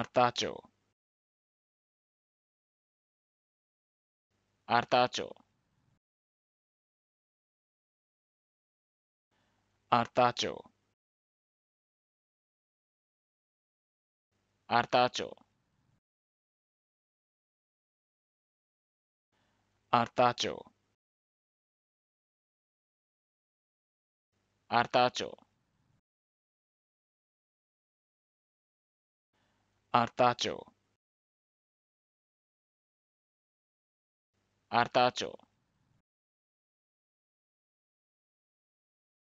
artacho artacho artacho artacho artacho artacho artacho. Artacho